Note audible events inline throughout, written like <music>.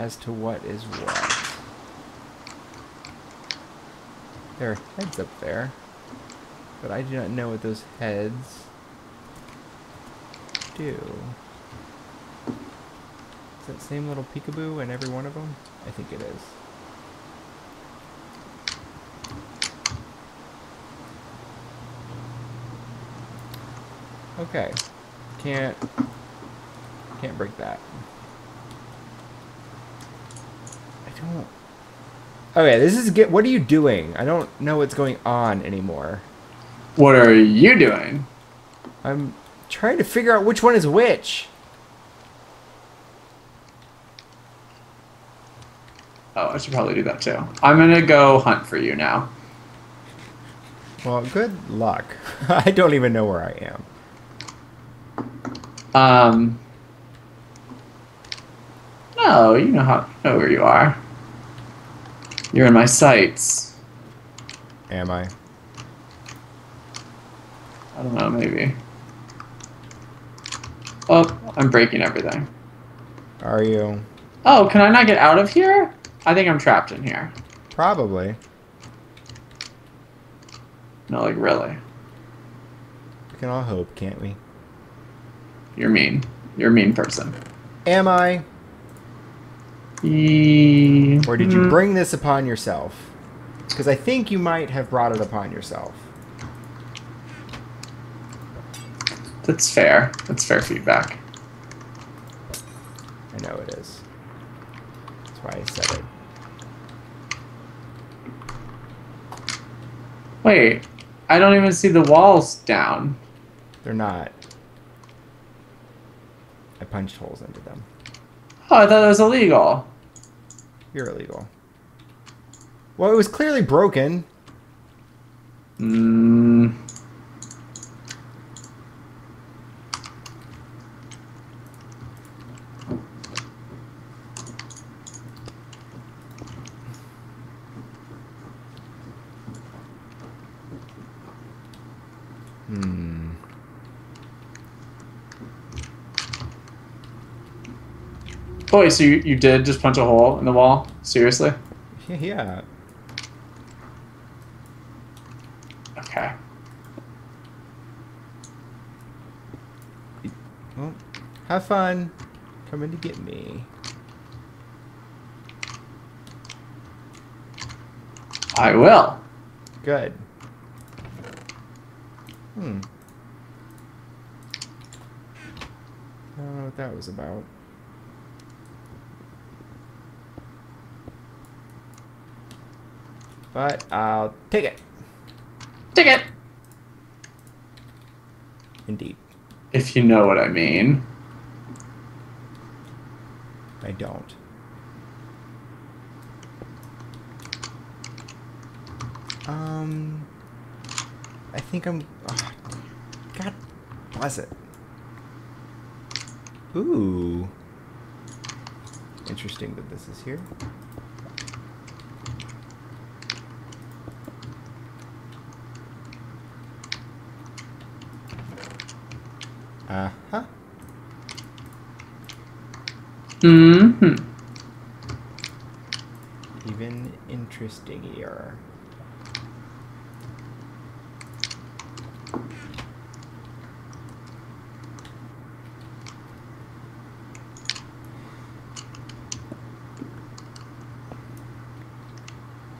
as to what is what. There are heads up there, but I do not know what those heads do. Is that same little peekaboo in every one of them? I think it is. Okay. Can't can't break that. I don't Okay, this is get what are you doing? I don't know what's going on anymore. What are you doing? I'm trying to figure out which one is which. Oh, I should probably do that too. I'm gonna go hunt for you now. Well, good luck. <laughs> I don't even know where I am. Um. No, you know how you know where you are. You're in my sights. Am I? I don't know, maybe. Oh, I'm breaking everything. Are you? Oh, can I not get out of here? I think I'm trapped in here. Probably. No, like really. We can all hope, can't we? You're mean. You're a mean person. Am I? E- Or did you Hmm. bring this upon yourself? Because I think you might have brought it upon yourself. That's fair. That's fair feedback. I know it is. That's why I said it. Wait, I don't even see the walls down. They're not. I punched holes into them. Oh, I thought that was illegal. You're illegal. Well, it was clearly broken. Mm. Hmm. Oh, wait, so you, you did just punch a hole in the wall? Seriously? Yeah. Okay. Well, have fun. Coming to get me. I will. Good. Hmm. I don't know what that was about. But I'll take it. Take it. Indeed. If you know what I mean. I don't. Um, I think I'm. Oh, God bless it. Ooh. Interesting that this is here. Uh huh. hmm Even interesting here.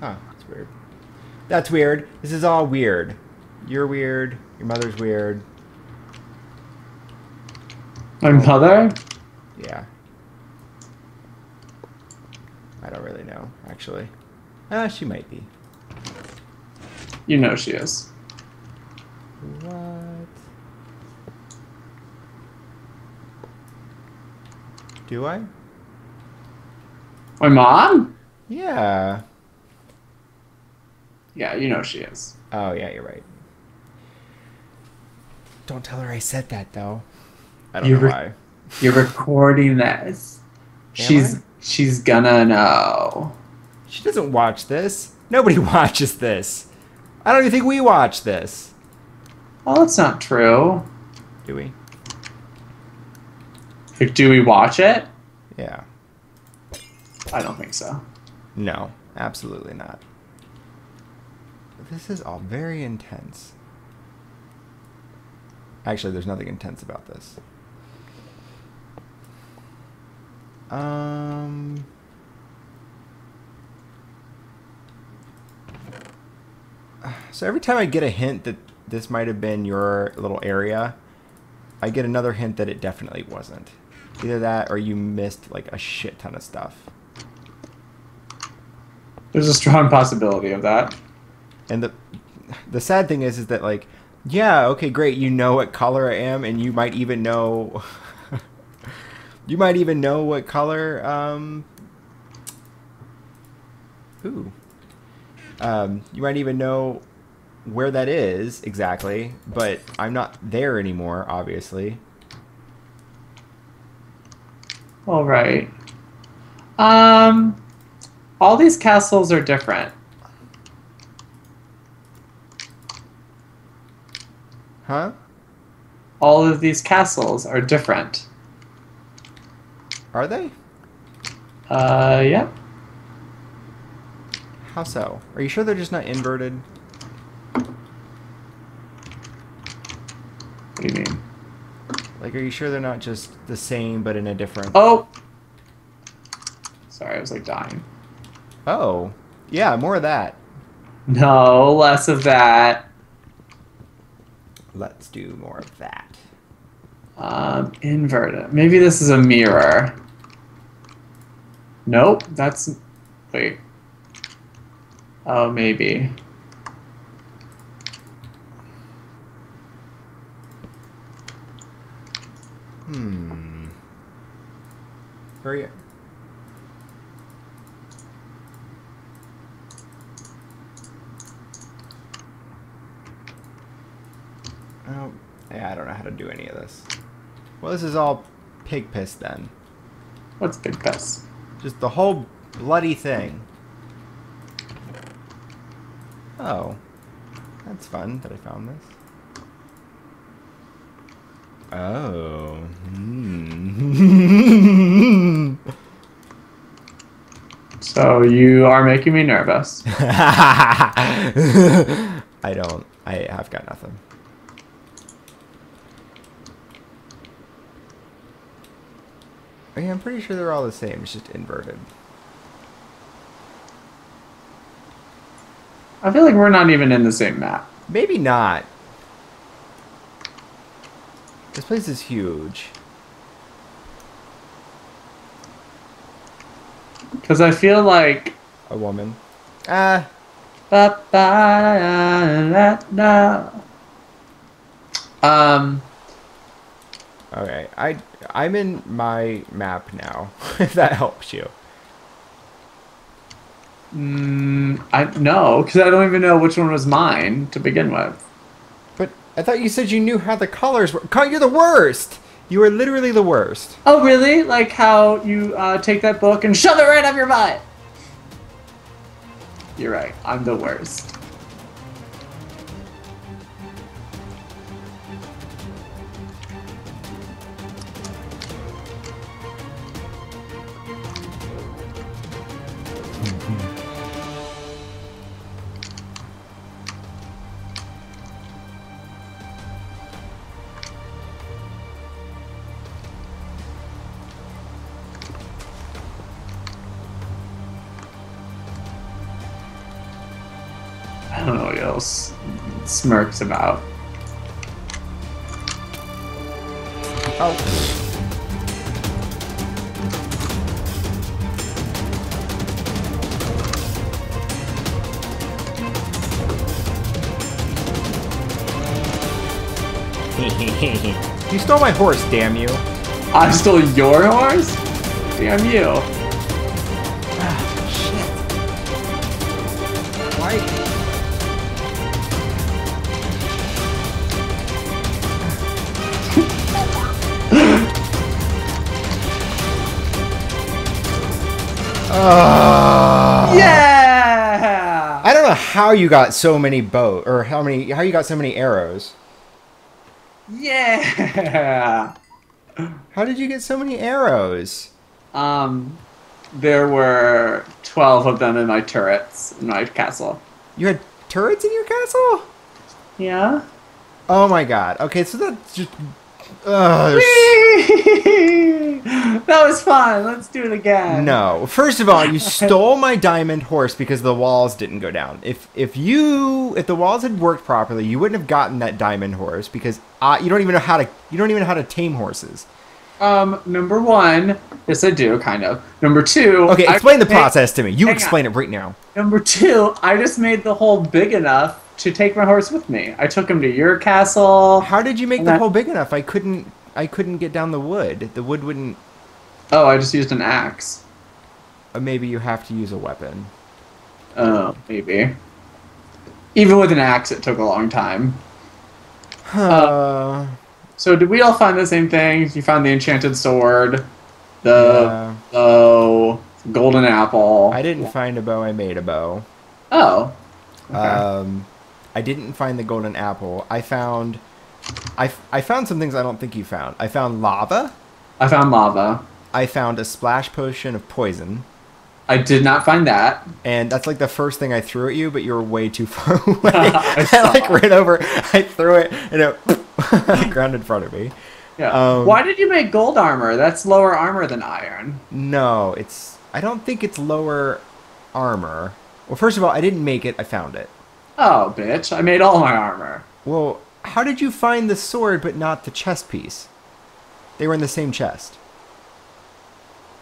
That's weird. That's weird. This is all weird. You're weird. Your mother's weird. My mother? Yeah. I don't really know, actually. Ah, she might be. You know she is. What? Do I? My mom? Yeah. Yeah, you know she is. Oh, yeah, you're right. Don't tell her I said that, though. I don't You know why. You're recording this. Am she's I? she's gonna know. She doesn't watch this. Nobody <laughs> watches this. I don't even think we watch this. Well, that's not true. Do we? Like, do we watch it? Yeah. I don't think so. No, absolutely not. This is all very intense. Actually, there's nothing intense about this. Um. So every time I get a hint that this might have been your little area, I get another hint that it definitely wasn't. Either that or you missed like a shit ton of stuff. There's a strong possibility of that. And the the sad thing is is that like yeah, okay, great, you know what color I am and you might even know you might even know what color um Ooh. Um, you might even know where that is exactly, but I'm not there anymore, obviously. All right. Um, all these castles are different. Huh? All of these castles are different. Are they? Uh, yeah. How so? Are you sure they're just not inverted? What do you mean? Like, are you sure they're not just the same but in a different? Oh! Sorry, I was like dying. Oh, yeah, more of that. No, less of that. Let's do more of that. Um, inverted. Maybe this is a mirror. Nope, that's. Wait. Oh, maybe. Hmm. Hurry. Oh, yeah, I don't know how to do any of this. Well, this is all pig piss then. What's pig Piss? Just the whole bloody thing. Oh. That's fun that I found this. Oh. Hmm. So you are making me nervous. <laughs> I don't. I have got nothing. Oh, yeah, I'm pretty sure they're all the same. It's just inverted. I feel like we're not even in the same map. Maybe not. This place is huge. Because I feel like. A woman. Ah, Ba, ba, da, da, da. Um, okay. I I'm in my map now. <laughs> if that helps you. mm, I no, because I don't even know which one was mine to begin with. But I thought you said you knew how the colors were. You're the worst. You are literally the worst. Oh, really? Like how you uh, take that book and shove it right up your butt? You're right. I'm the worst. Don't know what else smirks about. Oh. <laughs> you stole my horse, damn you. I stole your horse? Damn you. Uh, Yeah! I don't know how you got so many bow or how many how you got so many arrows. Yeah! How did you get so many arrows? Um, there were 12 of them in my turrets in my castle. You had turrets in your castle? Yeah? Oh my god. Okay, so that's just. Uh, <laughs> that was fun. Let's do it again. no. First of all, you <laughs> stole my diamond horse because the walls didn't go down. If if you if the walls had worked properly, you wouldn't have gotten that diamond horse because uh, you don't even know how to you don't even know how to tame horses. Um, number one, yes, I do, kind of. Number two, Okay, I explain the made- process to me. You Hang on. explain it right now. Number two, I just made the hole big enough to take my horse with me. I took him to your castle. How did you make the that- hole big enough? I couldn't I couldn't get down the wood. The wood wouldn't. Oh, I just used an axe. Uh, maybe you have to use a weapon. Oh, maybe. Even with an axe, it took a long time. Uh, So did we all find the same things? You found the enchanted sword, the yeah. bow, golden apple. I didn't find a bow. I made a bow. Oh. Okay. Um, I didn't find the golden apple. I found, I, f- I found some things I don't think you found. I found lava. I found lava. I found a splash potion of poison, I did not find that. and that's like the first thing I threw at you, but you were way too far <laughs> <laughs> away. I <laughs> I, like ran over. I threw it, and it ground in front of me. Yeah. Um, Why did you make gold armor? That's lower armor than iron. No, it's. I don't think it's lower armor. Well, first of all, I didn't make it. I found it. Oh, bitch! I made all my armor. Well, how did you find the sword but not the chest piece? They were in the same chest.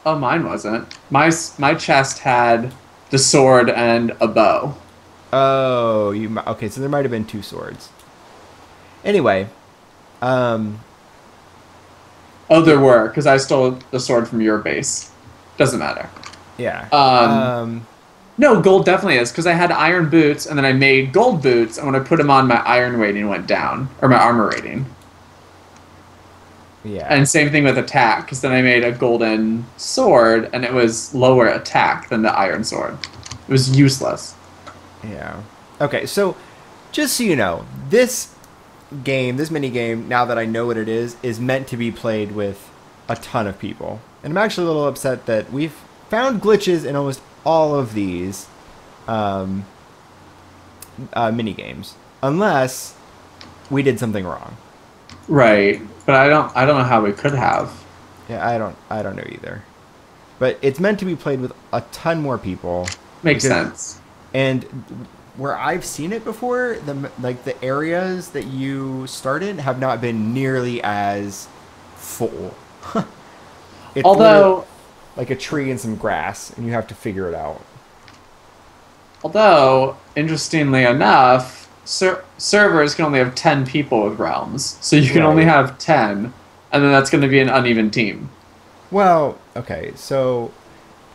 Oh, mine wasn't. My my chest had the sword and a bow. Oh, you okay? So there might have been two swords. Anyway, um, Oh, there were because I stole the sword from your base. Doesn't matter. yeah. Um, um, No, gold definitely is because I had iron boots and then I made gold boots and when I put them on, my iron rating went down or my armor rating. yeah. And same thing with attack because then I made a golden sword and it was lower attack than the iron sword. It was useless. Yeah. Okay, so just so you know, this game, this mini game, now that I know what it is, is meant to be played with a ton of people. And I'm actually a little upset that we've found glitches in almost all of these um, uh, mini games, unless we did something wrong. Right, but I don't. I don't know how we could have. Yeah, I don't, I don't know either. But it's meant to be played with a ton more people. Makes Because- sense. And where I've seen it before, the like the areas that you started have not been nearly as full. <laughs> it's Although, like a tree and some grass, and you have to figure it out. although interestingly enough, ser- servers can only have ten people with realms, so you can Right. only have ten, and then that's going to be an uneven team. Well, okay, so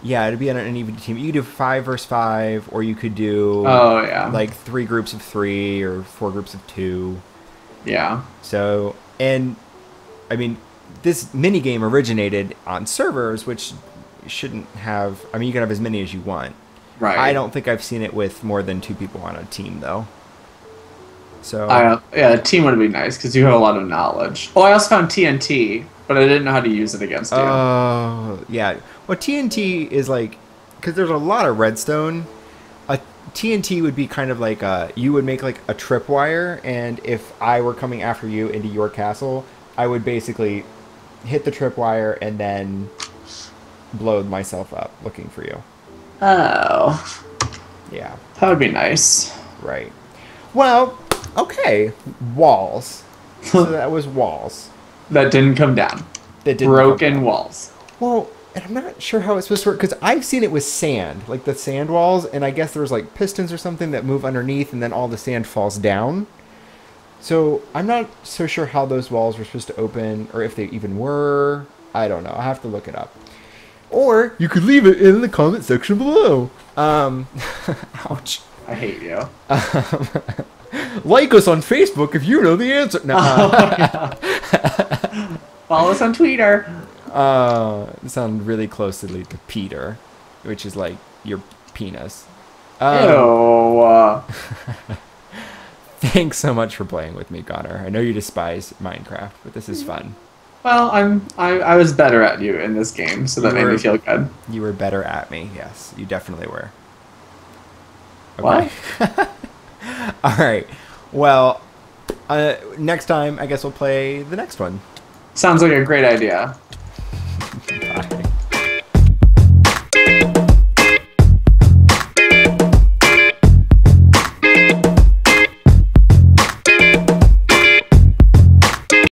yeah, it'd be an uneven team. You could do five versus five, or you could do Oh yeah, like three groups of three or four groups of two. yeah, So, and I mean, this mini game originated on servers, which shouldn't have. I mean, you can have as many as you want. right. I don't think I've seen it with more than two people on a team, though. So, yeah, a team would be nice because you have a lot of knowledge. Oh, I also found TNT, but I didn't know how to use it against you. oh yeah. Well, TNT is like because there's a lot of redstone. A TNT would be kind of like a, you would make like a tripwire, and if I were coming after you into your castle, I would basically hit the tripwire and then blow myself up looking for you. oh, Yeah, that would be nice. right. Well, okay, walls. so <laughs> that was walls. That didn't come down. That didn't Broken come down. walls. Well, and I'm not sure how it's supposed to work because I've seen it with sand, like the sand walls, and I guess there's like pistons or something that move underneath, and then all the sand falls down. So I'm not so sure how those walls were supposed to open, or if they even were. I don't know. I have to look it up. Or you could leave it in the comment section below. Um, <laughs> ouch. I hate you. <laughs> Like us on Facebook if you know the answer. No. <laughs> Follow us on Twitter. Uh, it sounded really closely to Peter, which is like your penis. Um, Ew. Thanks so much for playing with me, Connor. I know you despise Minecraft, but this is fun. Well, I'm I, I was better at you in this game, so that You made were- me feel good. You were better at me. Yes, you definitely were. What? <laughs> All right. Well, uh, next time I guess we'll play the next one. Sounds like a great idea.